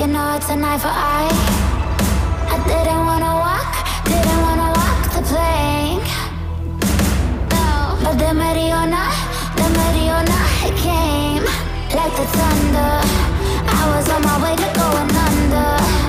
You know it's an eye for eye. I didn't wanna walk, didn't wanna walk the plank. No, but the Mariona, the Mariona it came like the thunder. I was on my way to going under.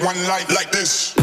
One life like this.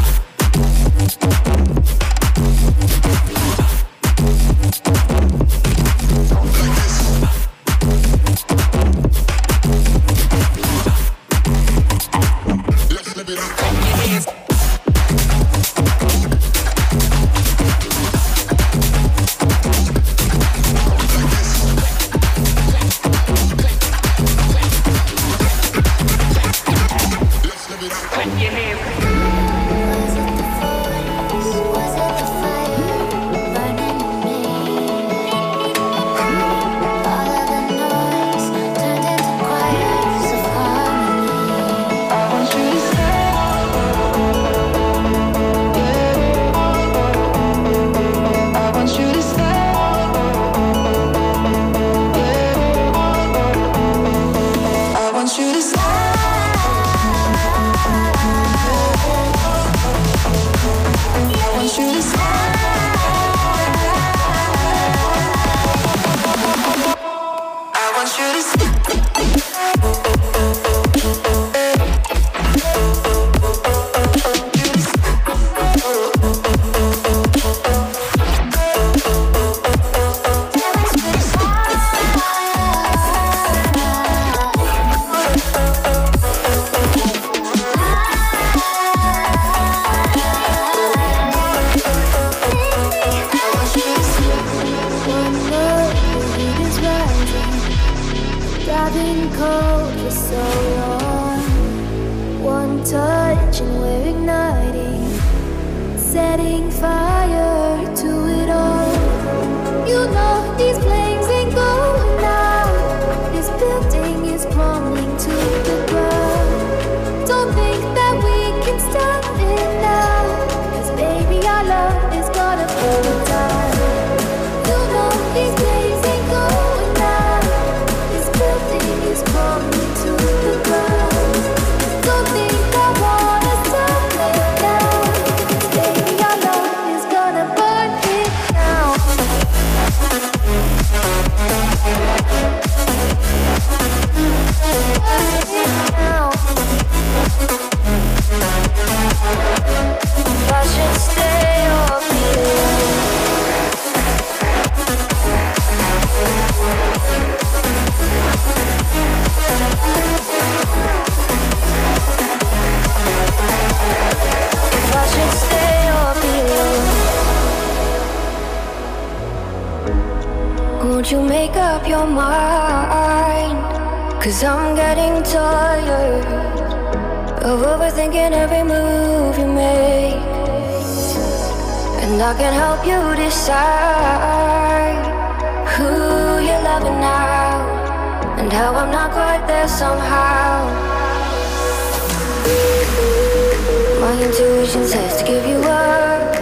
You make up your mind? Cause I'm getting tired of overthinking every move you make. And I can help you decide who you're loving now and how I'm not quite there somehow. My intuition says to give you up,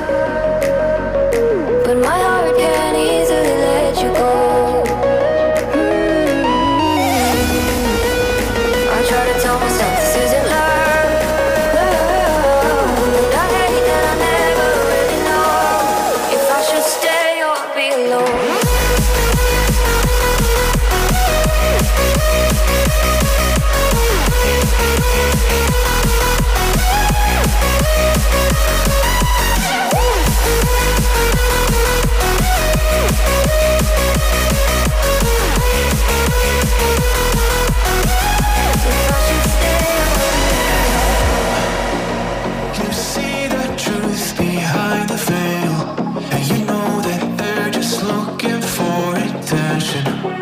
yourself. attention.